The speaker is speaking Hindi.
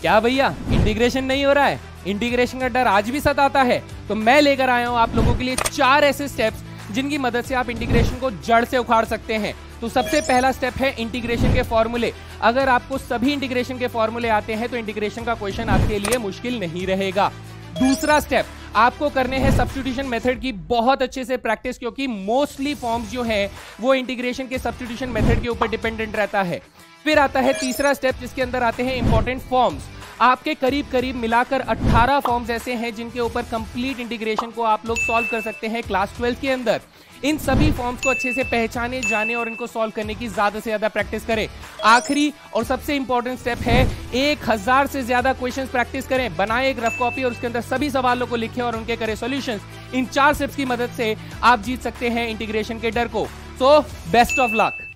क्या भैया? इंटीग्रेशन नहीं हो रहा है? इंटीग्रेशन का डर आज भी सताता है। तो मैं लेकर आया हूँ आप लोगों के लिए चार ऐसे स्टेप्स जिनकी मदद से आप इंटीग्रेशन को जड़ से उखाड़ सकते हैं। तो सबसे पहला स्टेप है इंटीग्रेशन के फॉर्मूले अगर आपको सभी इंटीग्रेशन के फॉर्मूले आते हैं तो इंटीग्रेशन का क्वेश्चन आपके लिए मुश्किल नहीं रहेगा। दूसरा स्टेप आपको करने हैं सब्सटीट्यूशन मेथड की बहुत अच्छे से प्रैक्टिस क्योंकि मोस्टली फॉर्म्स जो है, वो इंटीग्रेशन के सब्सटीट्यूशन मेथड के ऊपर डिपेंडेंट रहता है। फिर आता है तीसरा स्टेप जिसके अंदर आते हैं इंपॉर्टेंट फॉर्म्स आपके करीब करीब मिलाकर 18 फॉर्म्स ऐसे हैं जिनके ऊपर कंप्लीट इंटीग्रेशन को आप लोग सॉल्व कर सकते हैं क्लास ट्वेल्थ के अंदर. इन सभी फॉर्म्स को अच्छे से पहचाने, जाने और इनको सॉल्व करने की ज़्यादा से ज़्यादा प्रैक्टिस करें. आखिरी और सबसे इंपॉर्टेंट स्टेप है, एक हज़ार से ज़्यादा क्वेश्चन प्रैक्टिस करें. बनाए एक रफ कॉपी और उसके अंदर सभी सवालों को लिखें और उनके करें सोल्यूशन इन चार स्टेप्स की मदद से आप जीत सकते हैं इंटीग्रेशन के डर को. So best of luck